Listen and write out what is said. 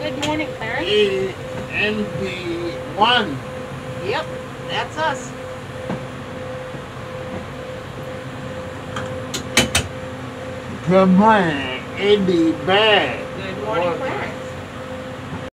Good morning, Clarence. A NB one. Yep, that's us. Good morning, Andy Bad. Good morning,